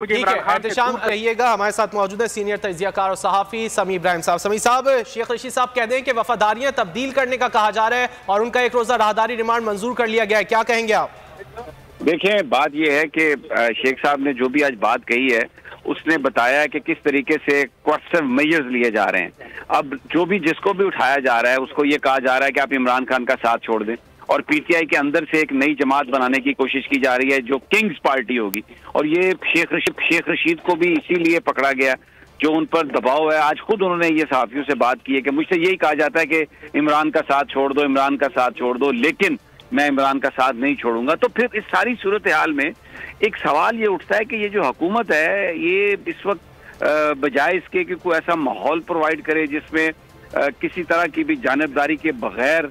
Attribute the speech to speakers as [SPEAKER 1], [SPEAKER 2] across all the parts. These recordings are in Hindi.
[SPEAKER 1] ठीक है एहतशाम रहिएगा हमारे साथ मौजूद है सीनियर तजियाकार और सहाफ़ी समी इब्राहिम साहब। समी साहब शेख रशीद साहब कह दें कि वफादारियाँ तब्दील करने का कहा जा रहा है और उनका एक रोज़ा राहदारी रिमांड मंजूर कर लिया गया है। क्या कहेंगे आप?
[SPEAKER 2] देखें बात यह है कि शेख साहब ने जो भी आज बात कही है उसने बताया है कि किस तरीके से क्वेश्चन मेजर्स लिए जा रहे हैं। अब जो भी जिसको भी उठाया जा रहा है उसको ये कहा जा रहा है कि आप इमरान खान का साथ छोड़ दें। और पीटीआई के अंदर से एक नई जमात बनाने की कोशिश की जा रही है, जो किंग्स पार्टी होगी। और ये शेख रशीद शेख रशीद को भी इसीलिए पकड़ा गया, जो उन पर दबाव है। आज खुद उन्होंने ये सहाफियों से बात की है कि मुझसे यही कहा जाता है कि इमरान का साथ छोड़ दो, इमरान का साथ छोड़ दो, लेकिन मैं इमरान का साथ नहीं छोड़ूँगा। तो फिर इस सारी सूरत हाल में एक सवाल ये उठता है कि ये जो हुकूमत है, ये इस वक्त बजाय इसके कि कोई ऐसा माहौल प्रोवाइड करे जिसमें किसी तरह की भी जानबदारी के बगैर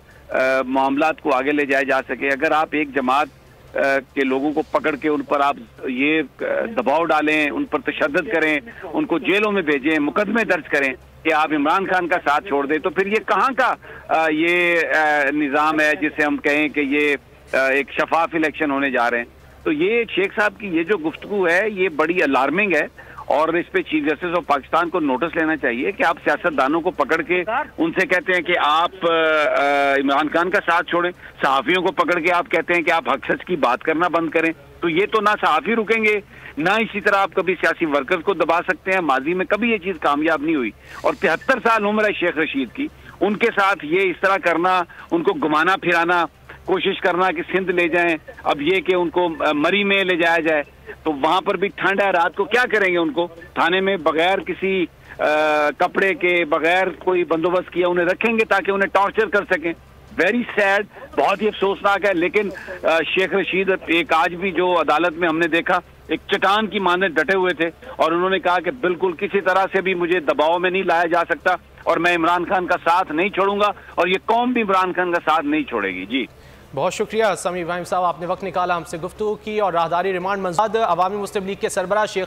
[SPEAKER 2] मामला को आगे ले जाया जा सके। अगर आप एक जमात के लोगों को पकड़ के उन पर आप ये दबाव डालें, उन पर तशद करें, उनको जेलों में भेजें, मुकदमे दर्ज करें कि आप इमरान खान का साथ छोड़ दें तो फिर ये कहाँ का ये निज़ाम है जिसे हम कहें कि ये एक शफाफ इलेक्शन होने जा रहे हैं। तो ये शेख साहब की ये जो गुफ्तु है, ये बड़ी अलार्मिंग है और इस पे चीफ जस्टिस ऑफ़ पाकिस्तान को नोटिस लेना चाहिए कि आप सियासतदानों को पकड़ के उनसे कहते हैं कि आप इमरान खान का साथ छोड़ें। सहाफियों को पकड़ के आप कहते हैं कि आप हक सच की बात करना बंद करें। तो ये तो ना सहाफी रुकेंगे ना इसी तरह आप कभी सियासी वर्कर्स को दबा सकते हैं। माजी में कभी ये चीज़ कामयाब नहीं हुई। और तिहत्तर साल उम्र है शेख रशीद की। उनके साथ ये इस तरह करना उनको घुमाना फिराना कोशिश करना कि सिंध ले जाएँ अब ये कि उनको मरी में ले जाया जाए। तो वहाँ पर भी ठंड है रात को क्या करेंगे उनको? थाने में बगैर किसी आ, कपड़े के बगैर कोई बंदोबस्त किया उन्हें रखेंगे ताकि उन्हें टॉर्चर कर सकें। वेरी सैड बहुत ही अफसोसनाक है लेकिन शेख रशीद एक आज भी जो अदालत में हमने देखा एक चटान की माने डटे हुए थे और उन्होंने कहा कि बिल्कुल किसी तरह से भी मुझे दबाव में नहीं लाया जा सकता और मैं इमरान खान का साथ नहीं छोड़ूँगा और ये कौम भी इमरान खान का साथ नहीं छोड़ेगी। जी।
[SPEAKER 1] बहुत शुक्रिया समी इब्राहिम साहब। आपने वक्त निकाला हमसे गुफ्तु की और राहदारी रिमांड मंजाद अवामी मुस्लिम लीग के सरबरा शेख